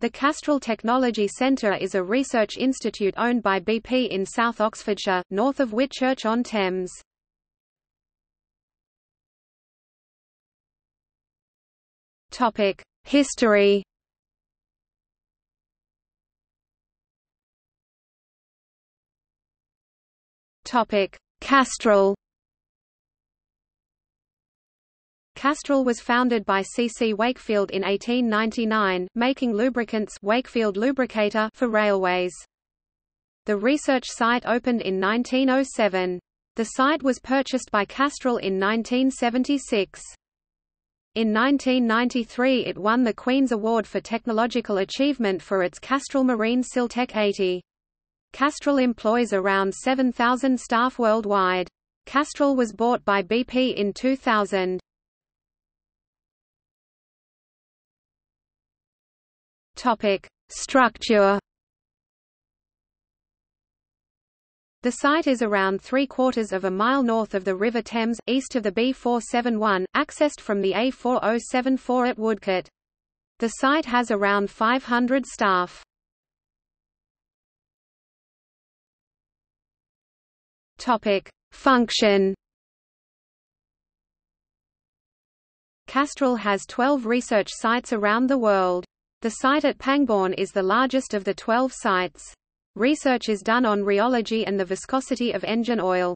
The Castrol Technology Centre is a research institute owned by BP in South Oxfordshire, north of Whitchurch-on-Thames. History Castrol Castrol was founded by C. C. Wakefield in 1899, making lubricants Wakefield lubricator for railways. The research site opened in 1907. The site was purchased by Castrol in 1976. In 1993 it won the Queen's Award for Technological Achievement for its Castrol Marine Cyltech 80. Castrol employs around 7,000 staff worldwide. Castrol was bought by BP in 2000. Topic: Structure. The site is around three-quarters of a mile north of the River Thames, east of the B471, accessed from the A4074 at Woodcote. The site has around 500 staff. Topic: Function. Castrol has 12 research sites around the world. The site at Pangbourne is the largest of the 12 sites. Research is done on rheology and the viscosity of engine oil.